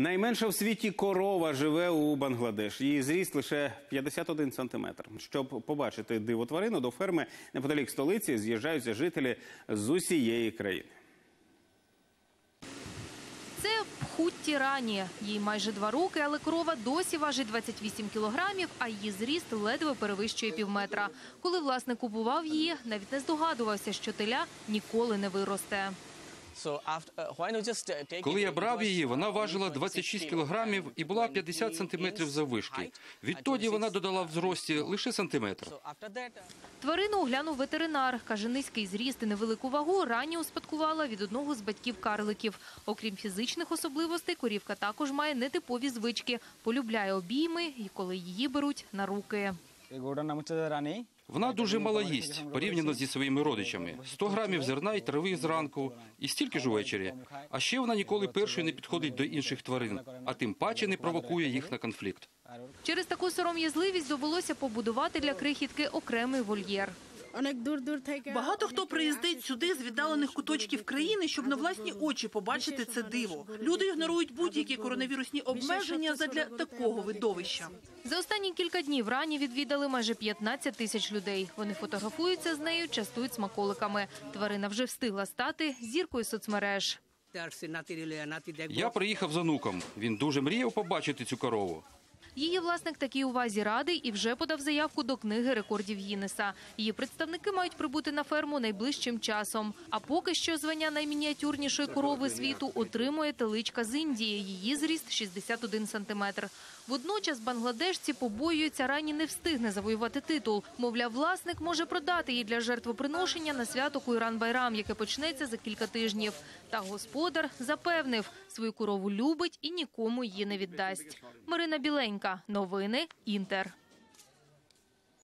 Найменша в світі корова живе у Бангладеш. Її зріст лише 51 сантиметр. Щоб побачити диво тварину, до ферми неподалік столиці з'їжджаються жителі з усієї країни. Це Пхутті Рані. Їй майже два роки, але корова досі важить 28 кілограмів, а її зріст ледве перевищує півметра. Коли власник купував її, навіть не здогадувався, що теля ніколи не виросте. Коли я брав її, вона важила 26 кілограмів і була 50 сантиметрів заввишки. Відтоді вона додала в зрості лише сантиметр. Тварину оглянув ветеринар. Каже, низький зріст і невелику вагу рані успадкувала від одного з батьків карликів. Окрім фізичних особливостей, корівка також має нетипові звички. Полюбляє обійми і коли її беруть на руки. Вона дуже мала їсть порівняно зі своїми родичами: 100 грамів зерна і трави зранку, і стільки ж увечері. А ще вона ніколи першою не підходить до інших тварин, а тим паче не провокує їх на конфлікт. Через таку сором'язливість довелося побудувати для крихітки окремий вольєр. Багато хто приїздить сюди з віддалених куточків країни, щоб на власні очі побачити це диво. Люди ігнорують будь-які коронавірусні обмеження задля такого видовища. За останні кілька днів рані відвідали майже 15 тисяч людей. Вони фотографуються з нею, частують смаколиками. Тварина вже встигла стати зіркою соцмереж. Я приїхав з онуком. Він дуже мріяв побачити цю корову. Її власник такій увазі радий і вже подав заявку до книги рекордів Гіннеса. Її представники мають прибути на ферму найближчим часом. А поки що звання наймініатюрнішої корови світу отримує теличка з Індії. Її зріст 61 сантиметр. Водночас бангладешці побоюються рані не встигне завоювати титул. Мовляв, власник може продати її для жертвоприношення на свято Куйран-Байрам, яке почнеться за кілька тижнів. Та господар запевнив, свою корову любить і нікому її не віддасть. Марина Біленька. Новини Інтер.